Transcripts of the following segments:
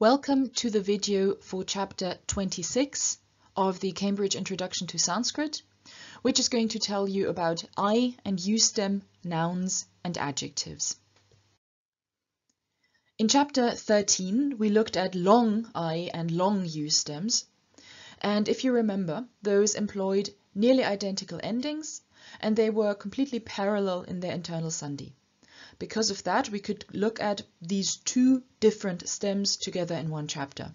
Welcome to the video for chapter 26 of the Cambridge Introduction to Sanskrit, which is going to tell you about I and U stem nouns and adjectives. In chapter 13, we looked at long I and long U stems, and if you remember, those employed nearly identical endings, and they were completely parallel in their internal sandhi. Because of that, we could look at these two different stems together in one chapter.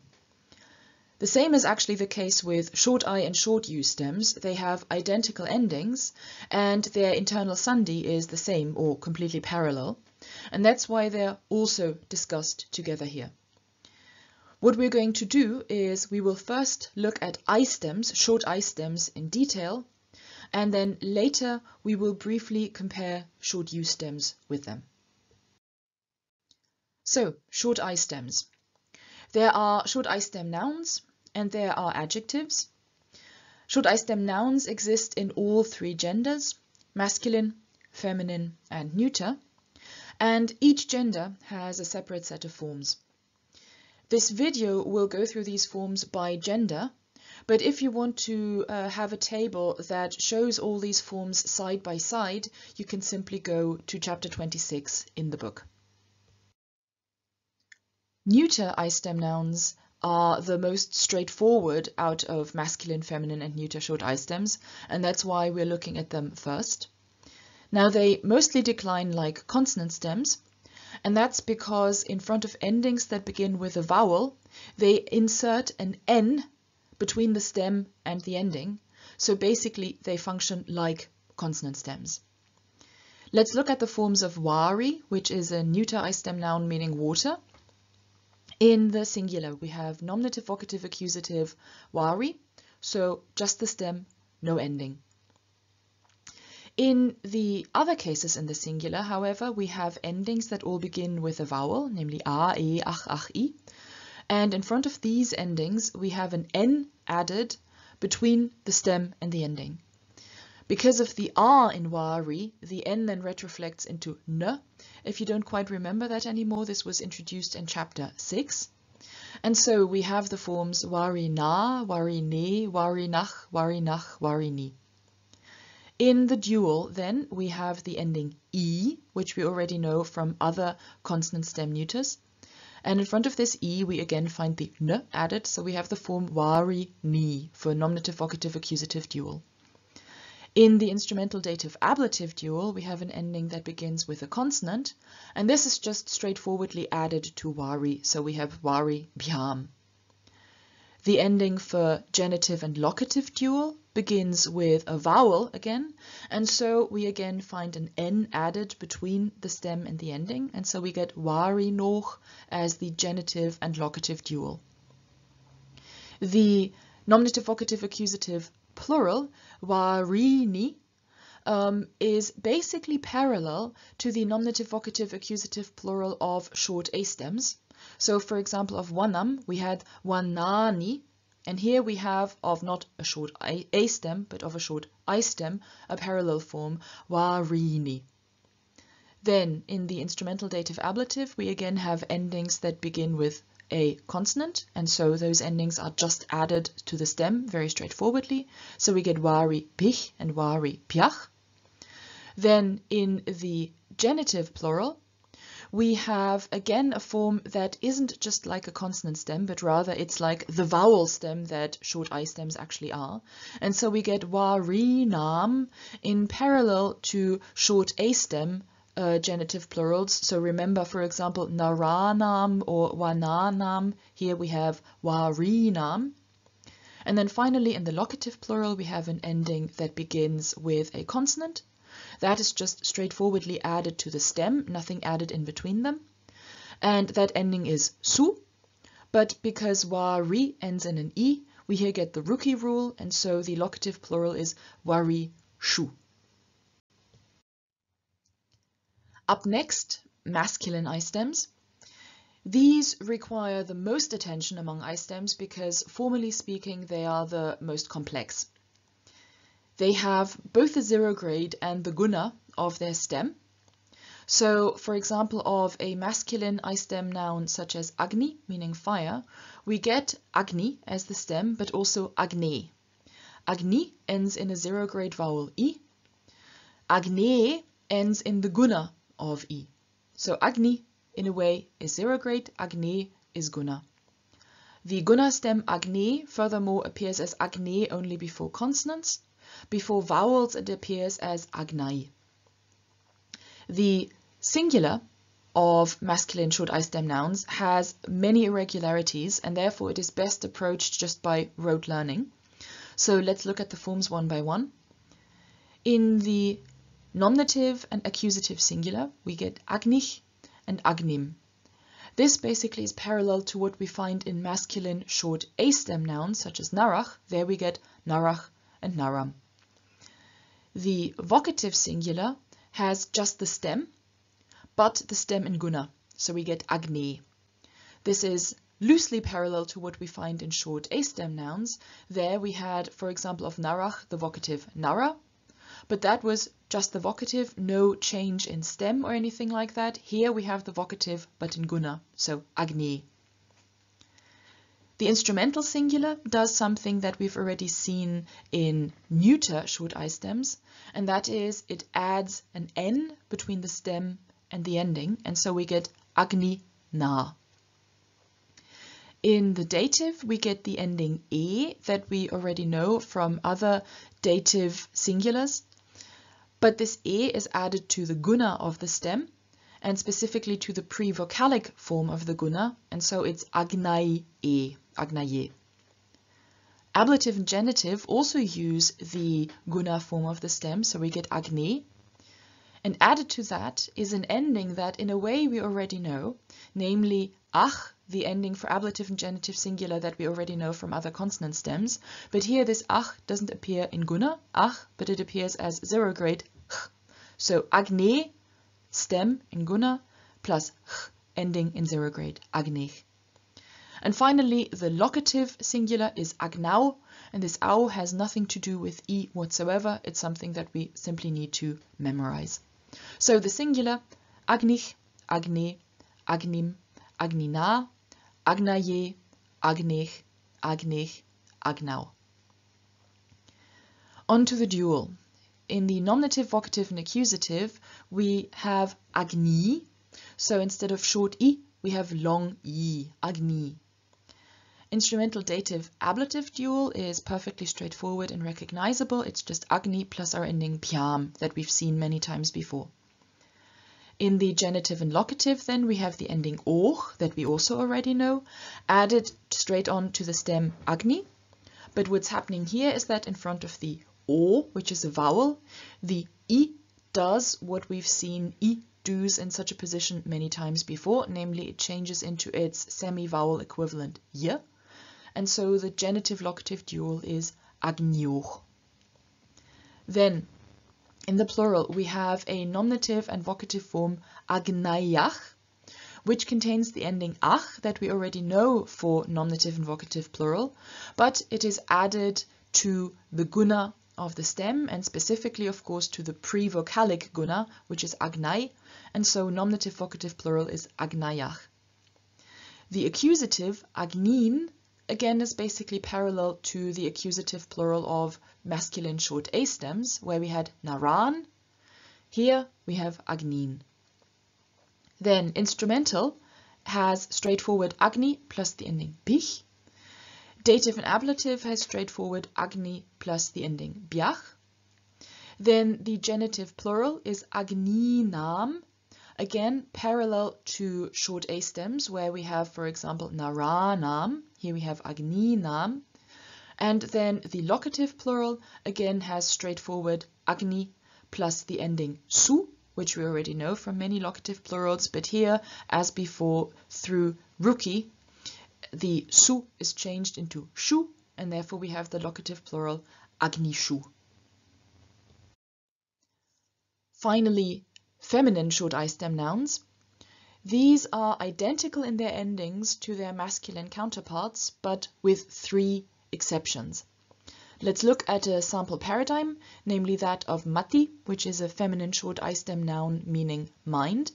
The same is actually the case with short I and short U stems. They have identical endings and their internal sandhi is the same or completely parallel. And that's why they're also discussed together here. What we're going to do is we will first look at I stems, short I stems in detail, and then later we will briefly compare short U stems with them. So, short I stems. There are short I stem nouns and there are adjectives. Short I stem nouns exist in all three genders, masculine, feminine and neuter, and each gender has a separate set of forms. This video will go through these forms by gender, but if you want to uh, have a table that shows all these forms side by side, you can simply go to chapter 26 in the book. Neuter I stem nouns are the most straightforward out of masculine, feminine and neuter short I stems, and that's why we're looking at them first. Now they mostly decline like consonant stems, and that's because in front of endings that begin with a vowel, they insert an N between the stem and the ending, so basically they function like consonant stems. Let's look at the forms of wari, which is a neuter I stem noun meaning water, in the singular, we have nominative, vocative, accusative, wari, so just the stem, no ending. In the other cases in the singular, however, we have endings that all begin with a vowel, namely a, e, ach, ach, i. And in front of these endings, we have an n added between the stem and the ending. Because of the r in wari, the n then retroflects into n. If you don't quite remember that anymore, this was introduced in chapter 6. And so we have the forms wari na, wari ne, wari nach, wari nach, wari ni. In the dual, then, we have the ending e, which we already know from other consonant stem neuters. And in front of this e, we again find the n added, so we have the form wari ni for nominative, vocative, accusative dual. In the instrumental dative ablative dual, we have an ending that begins with a consonant, and this is just straightforwardly added to wari, so we have wari bhyam. The ending for genitive and locative dual begins with a vowel again, and so we again find an n added between the stem and the ending, and so we get wari noch as the genitive and locative dual. The nominative, vocative, accusative plural, warini, um, is basically parallel to the nominative, vocative, accusative plural of short A stems. So for example, of wanam, we had wanani, and here we have of not a short A stem, but of a short I stem, a parallel form, warini. Then in the instrumental dative ablative, we again have endings that begin with a consonant, and so those endings are just added to the stem very straightforwardly. So we get wari pich and wari piach. Then in the genitive plural, we have again a form that isn't just like a consonant stem, but rather it's like the vowel stem that short I stems actually are. And so we get wari warinam in parallel to short A stem uh, genitive plurals. So remember, for example, naranam or wananam. Here we have warinam. And then finally, in the locative plural, we have an ending that begins with a consonant. That is just straightforwardly added to the stem, nothing added in between them. And that ending is su. But because wari ends in an e, we here get the ruki rule, and so the locative plural is wari shu. Up next, masculine I stems. These require the most attention among I stems because, formally speaking, they are the most complex. They have both the zero grade and the guna of their stem. So, for example, of a masculine I stem noun such as Agni, meaning fire, we get Agni as the stem, but also Agne. Agni ends in a zero grade vowel I. Agne ends in the guna of I. So Agni, in a way, is zero grade, Agni is guna. The guna stem Agni furthermore appears as Agni only before consonants. Before vowels it appears as Agnai. The singular of masculine short I stem nouns has many irregularities and therefore it is best approached just by rote learning. So let's look at the forms one by one. In the nominative and accusative singular, we get agnich and agnim. This basically is parallel to what we find in masculine short A stem nouns such as narach. There we get narach and naram. The vocative singular has just the stem, but the stem in guna, so we get agne. This is loosely parallel to what we find in short A stem nouns. There we had, for example, of narach, the vocative nara, but that was just the vocative, no change in stem or anything like that. Here we have the vocative, but in guna, so agni. The instrumental singular does something that we've already seen in neuter short I stems, and that is it adds an n between the stem and the ending, and so we get agni na. In the dative, we get the ending e that we already know from other dative singulars, but this e is added to the guna of the stem and specifically to the pre-vocalic form of the guna, and so it's agnai e, agnaye. Ablative and genitive also use the guna form of the stem, so we get agne. And added to that is an ending that in a way we already know, namely ach, the ending for ablative and genitive singular that we already know from other consonant stems. But here this ach doesn't appear in guna, ach, but it appears as zero grade. So agne, stem in guna, plus ch, ending in zero grade, agnech. And finally, the locative singular is agnau, and this au has nothing to do with e whatsoever. It's something that we simply need to memorize. So the singular, agnich, agne, agnim, agnina, agnaye, agnech, agnech, agnau. On to the dual. In the nominative, vocative, and accusative, we have agni. So instead of short i, we have long i, agni. Instrumental dative ablative dual is perfectly straightforward and recognizable. It's just agni plus our ending piam that we've seen many times before. In the genitive and locative, then, we have the ending och that we also already know, added straight on to the stem agni. But what's happening here is that in front of the o, which is a vowel, the i does what we've seen i do's in such a position many times before, namely it changes into its semi-vowel equivalent y, and so the genitive locative dual is agnioch. Then, in the plural, we have a nominative and vocative form agnayach, which contains the ending ach that we already know for nominative and vocative plural, but it is added to the guna of the stem and specifically, of course, to the pre-vocalic guna, which is agnai, and so nominative vocative plural is agnayach. The accusative agnin again is basically parallel to the accusative plural of masculine short A stems, where we had naran. Here we have agnin. Then instrumental has straightforward agni plus the ending bich. Dative and ablative has straightforward agni plus the ending biach. Then the genitive plural is agninam Again, parallel to short A stems, where we have, for example, naranam. Here we have agninam. And then the locative plural again has straightforward agni plus the ending su, which we already know from many locative plurals, but here, as before, through ruki, the su is changed into shu, and therefore we have the locative plural agnishu. Finally, feminine short I stem nouns. These are identical in their endings to their masculine counterparts, but with three exceptions. Let's look at a sample paradigm, namely that of mati, which is a feminine short I stem noun meaning mind.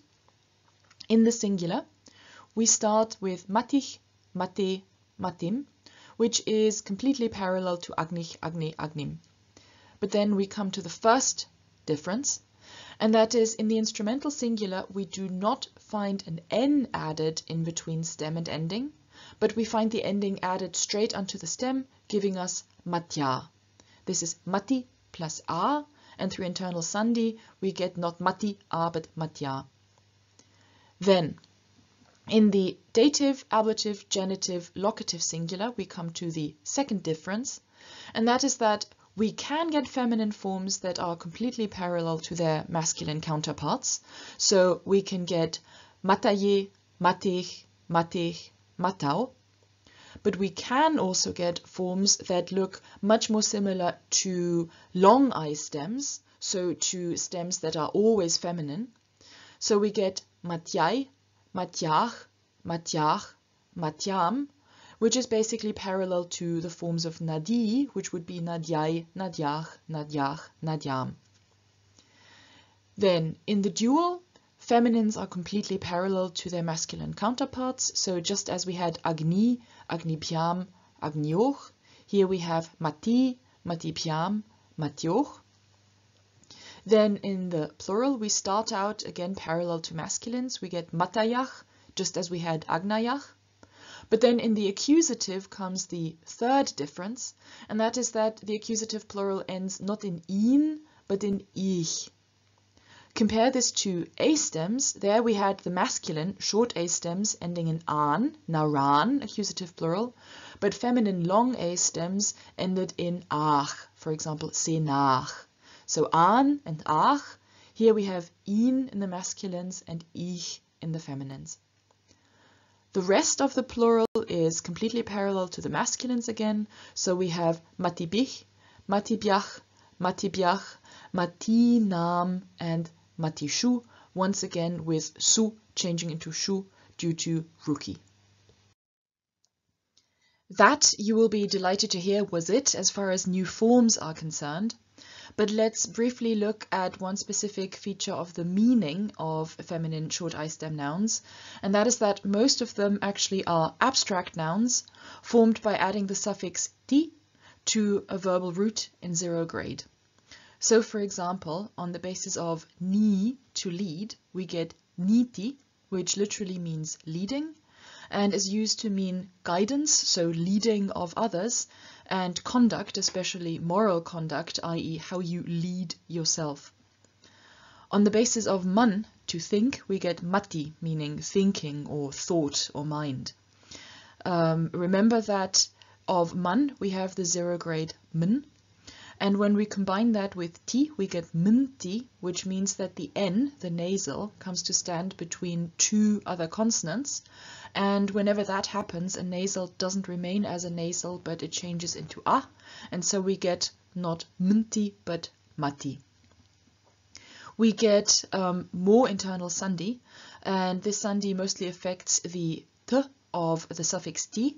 In the singular, we start with matich, mate, matim, which is completely parallel to agnich, agne, agnim. But then we come to the first difference, and that is in the instrumental singular we do not find an n added in between stem and ending, but we find the ending added straight onto the stem, giving us matya. This is mati plus a, and through internal sandhi we get not mati a but matya. Then, in the dative, ablative, genitive, locative singular, we come to the second difference, and that is that we can get feminine forms that are completely parallel to their masculine counterparts. So we can get mataye, matich, matich, matau. But we can also get forms that look much more similar to long I stems, so to stems that are always feminine. So we get matyai, matyach, matyach, matyam, which is basically parallel to the forms of Nadi, which would be Nadyai, Nadyach, Nadyach, Nadyam. Then, in the dual, feminines are completely parallel to their masculine counterparts, so just as we had Agni, Agnipyam, Agnioch, here we have Mati, Matipyam, Matyoch. Then in the plural, we start out again parallel to masculines. We get Matayach, just as we had Agnayach. But then in the accusative comes the third difference, and that is that the accusative plural ends not in in, but in ich. Compare this to A stems. There we had the masculine short A stems ending in an, naran, accusative plural, but feminine long A stems ended in ach, for example, senach. So an and ach. Here we have in in the masculines and ich in the feminines. The rest of the plural is completely parallel to the masculines again. So we have matibich, matibyach, matibyach, matinam, and matishu, once again with su changing into shu due to ruki. That, you will be delighted to hear, was it as far as new forms are concerned. But let's briefly look at one specific feature of the meaning of feminine short I stem nouns, and that is that most of them actually are abstract nouns formed by adding the suffix ti to a verbal root in zero grade. So for example, on the basis of ni, to lead, we get niti, which literally means leading, and is used to mean guidance, so leading of others, and conduct, especially moral conduct, i.e. how you lead yourself. On the basis of man, to think, we get mati, meaning thinking or thought or mind. Um, remember that of man, we have the zero grade min, and when we combine that with t, we get minti, which means that the n, the nasal, comes to stand between two other consonants. And whenever that happens, a nasal doesn't remain as a nasal, but it changes into a. And so we get not minti, but mati. We get um, more internal sandhi, and this sandhi mostly affects the t of the suffix t,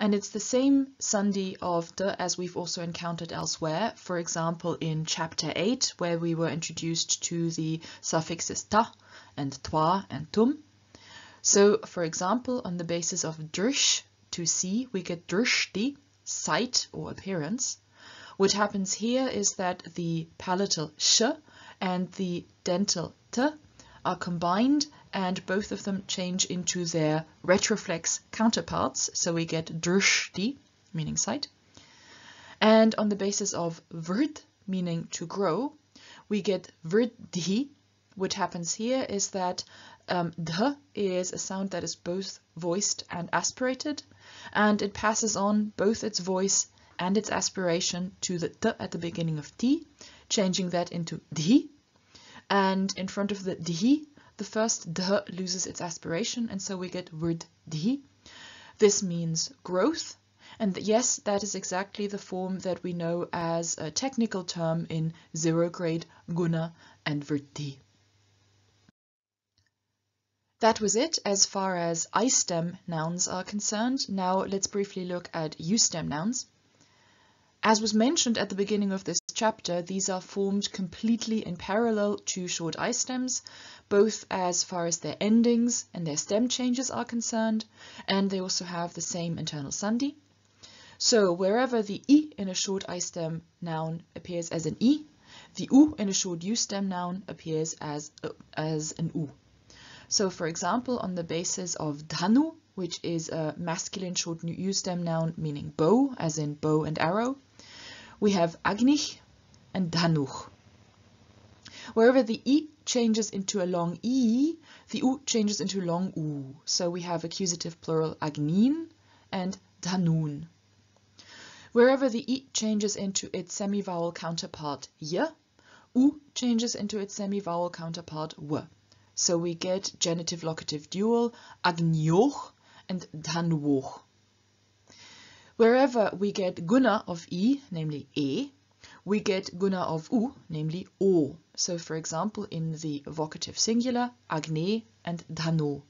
and it's the same sandhi of the as we've also encountered elsewhere, for example in chapter 8 where we were introduced to the suffixes ta and twa and tum. So for example on the basis of drish, to see, we get drishti, sight or appearance. What happens here is that the palatal sh and the dental t are combined and both of them change into their retroflex counterparts. So we get drshti, meaning sight. And on the basis of vrt, meaning to grow, we get vrdhi. What happens here is that um, dh is a sound that is both voiced and aspirated, and it passes on both its voice and its aspiration to the t at the beginning of t, changing that into dhi. And in front of the dhi, the first dh loses its aspiration, and so we get word dhi. This means growth, and yes, that is exactly the form that we know as a technical term in zero grade guna and vrddhi. That was it as far as I stem nouns are concerned. Now let's briefly look at U stem nouns. As was mentioned at the beginning of this chapter, these are formed completely in parallel to short I stems, both as far as their endings and their stem changes are concerned, and they also have the same internal sandhi. So wherever the i in a short I stem noun appears as an i, the u in a short u stem noun appears as, uh, as an u. So for example, on the basis of dhanu, which is a masculine short u stem noun meaning bow, as in bow and arrow, we have Agnich and Dhanuch. Wherever the I changes into a long E, the U changes into long U. So we have accusative plural Agnin and Dhanun. Wherever the I changes into its semi-vowel counterpart Y, U changes into its semi-vowel counterpart W. So we get genitive locative dual Agnioch and Dhanwoch. Wherever we get guna of i, namely e, we get guna of u, namely o. So for example, in the vocative singular, agne and dhano.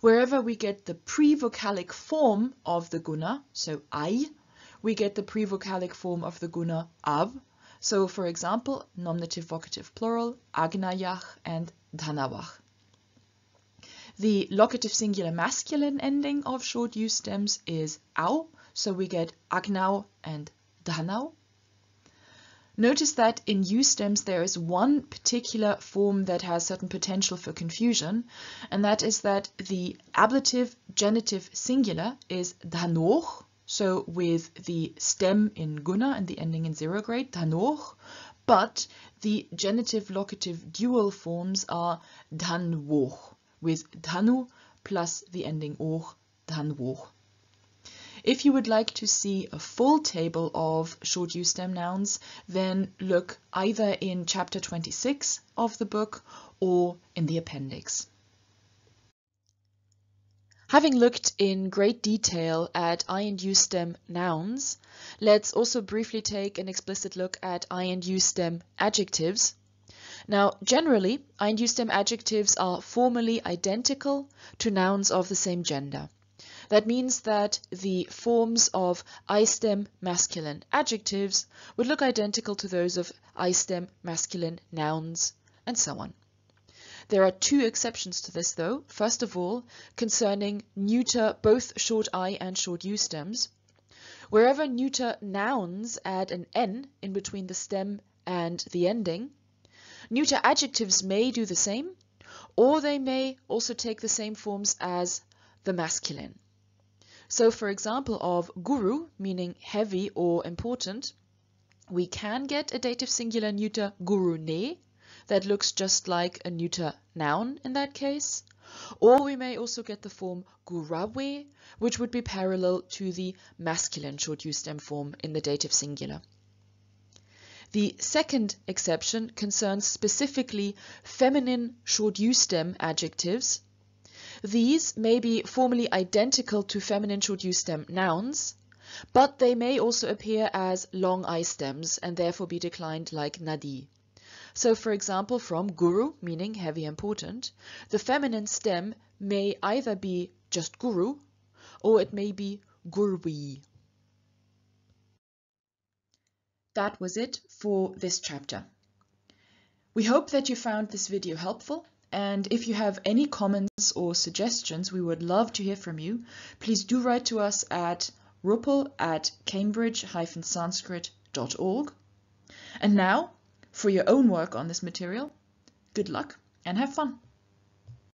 Wherever we get the pre-vocalic form of the guna, so I, we get the pre-vocalic form of the guna ab. So for example, nominative vocative plural, agnayach and dhanawach. The locative singular masculine ending of short U stems is au, so we get agnau and dhanau. Notice that in U stems there is one particular form that has certain potential for confusion, and that is that the ablative genitive singular is dhanoch, so with the stem in guna and the ending in zero grade, dhanoch, but the genitive locative dual forms are dhanwoch with dhanu plus the ending och, dhanwoch. If you would like to see a full table of short U stem nouns, then look either in chapter 26 of the book or in the appendix. Having looked in great detail at I and U stem nouns, let's also briefly take an explicit look at I and U stem adjectives now, generally, I stem adjectives are formally identical to nouns of the same gender. That means that the forms of I stem masculine adjectives would look identical to those of I stem masculine nouns, and so on. There are two exceptions to this though. First of all, concerning neuter both short I and short U stems. Wherever neuter nouns add an N in between the stem and the ending, Neuter adjectives may do the same, or they may also take the same forms as the masculine. So for example of guru, meaning heavy or important, we can get a dative singular neuter guru ne, that looks just like a neuter noun in that case. Or we may also get the form gurawe, which would be parallel to the masculine short U stem form in the dative singular. The second exception concerns specifically feminine short U stem adjectives. These may be formally identical to feminine short U stem nouns, but they may also appear as long I stems and therefore be declined like nadi. So for example, from guru, meaning heavy important, the feminine stem may either be just guru or it may be gurwi. that was it for this chapter. We hope that you found this video helpful and if you have any comments or suggestions, we would love to hear from you. Please do write to us at ruppel at cambridge-sanskrit.org. And now, for your own work on this material, good luck and have fun!